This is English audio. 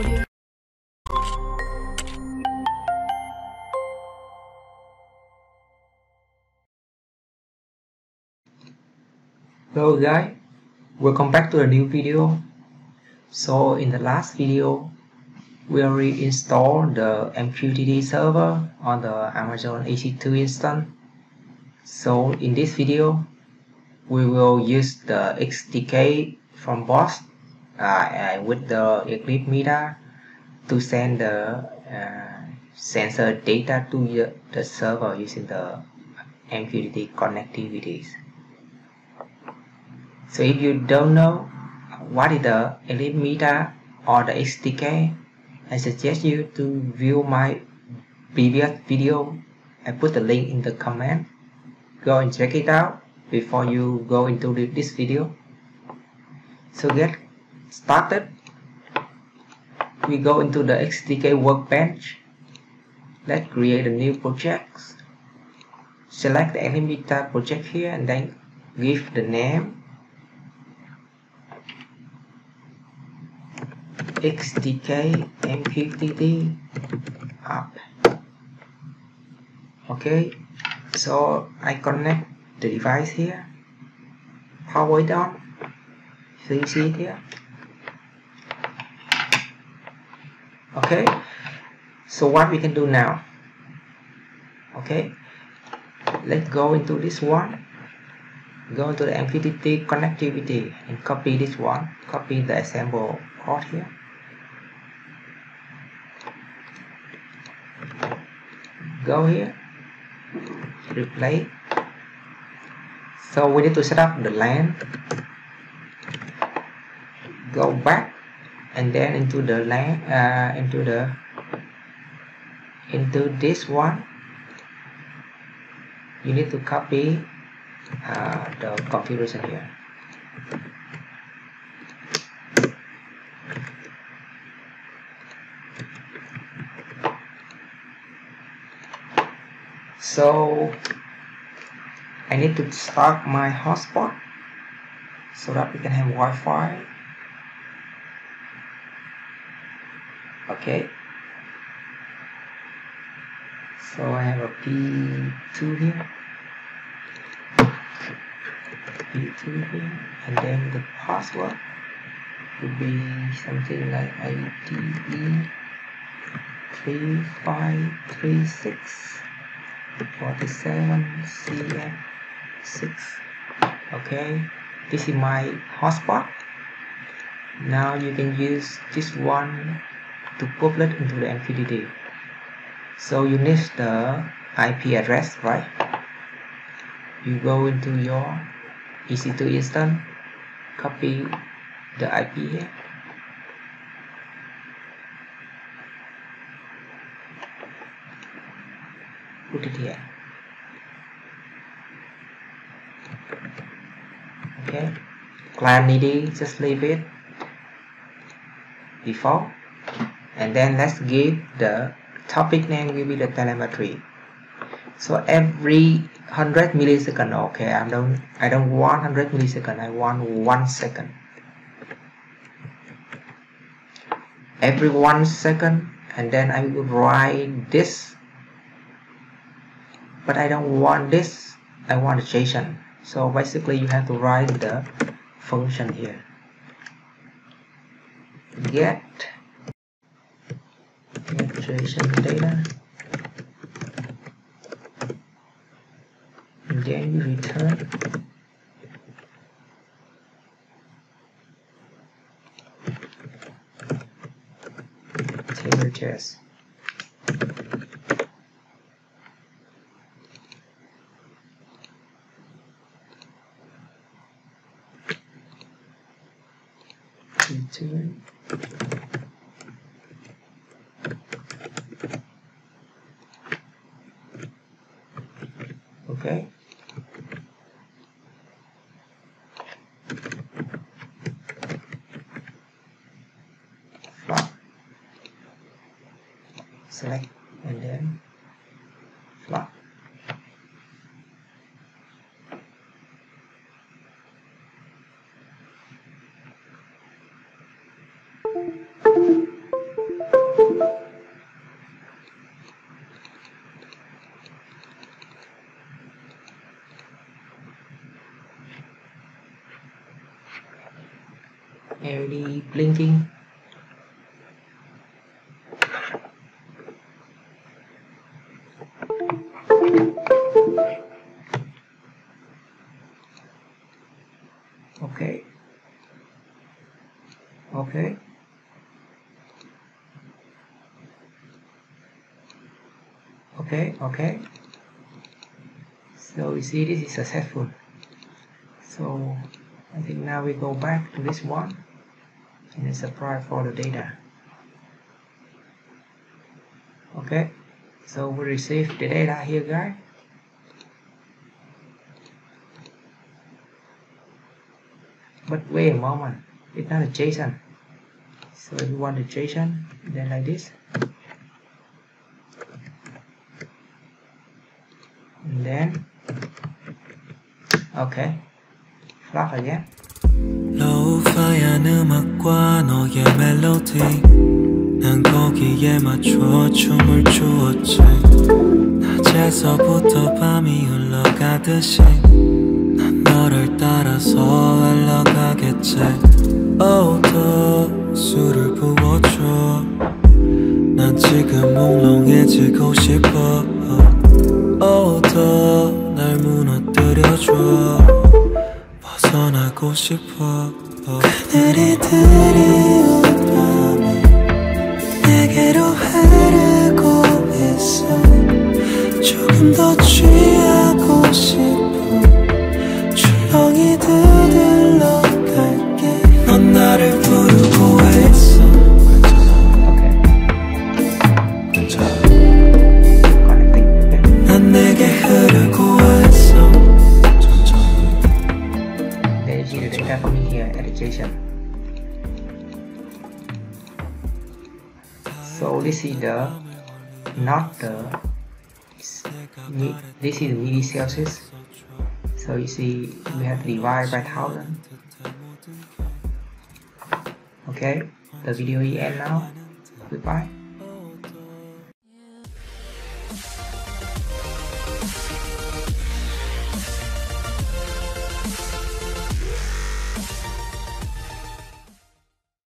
Audio. Hello guys, welcome back to a new video. So in the last video, we already installed the MQTT server on the Amazon EC2 instance. So in this video, we will use the XDK from Bosch uh, with the Eclipse Mita to send the uh, sensor data to the, the server using the MQTT connectivities. So if you don't know what is the Eclipse Mita or the XDK, I suggest you to view my previous video. I put the link in the comment. Go and check it out before you go into this video. So get started. We go into the XDK workbench. Let's create a new project. Select the Eclipse Mita project here and then give the name xdk mqtt app okay so I connect the device here power it on so you see it here okay? So what we can do now? Okay? Let's go into this one. Go into the MQTT connectivity and copy this one. Copy the example port here. Go here. Replay. So we need to set up the LAN go back and then into the LAN uh, into the into this one you need to copy uh, the configuration here. So I need to start my hotspot so that we can have Wi-Fi okay. So I have a P2 here. P2 here. And then the password would be something like IDE 3536 47 cf 6 okay. This is my hotspot. Now you can use this one to populate into the MQTT so you need the IP address right? You go into your EC2 instance copy the IP here. Put it here. Okay. Client needy just leave it. Default and then let's give the topic name will be the telemetry. So every 100 millisecond okay I don't I don't want 100 millisecond I want one second. Every one second and then I will write this. But I don't want this I want a JSON so basically you have to write the function here. Get JSON data and then you return table JS return okay. Flat select and then? Flat LED blinking. Okay. Okay. Okay okay. So you see this is successful. So I think now we go back to this one and then subscribe for the data. Okay so we receive the data here guys. But wait a moment it's not a JSON. So if you want a JSON then like this. And then okay flag again 로우파이한 음악과 너의 멜로디? 난 거기에 맞춰 춤을 추었지. 낮에서부터 밤이 흘러가듯이 너를 따라서 흘러가겠지. Oh 더 술을 부어줘. 난 지금 몽롱해지고 싶어. Oh 더날 무너뜨려줘. 벗어나고 싶어 그늘이 드리운 밤에 내게로 흐르고 있어. 조금 더 취하고 싶 So this is the not the this is millicelsius so you see we have to divide by thousand. Okay the video is end now. Goodbye